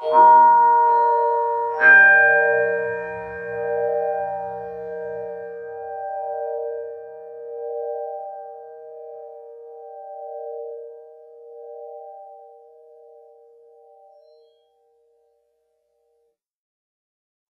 Música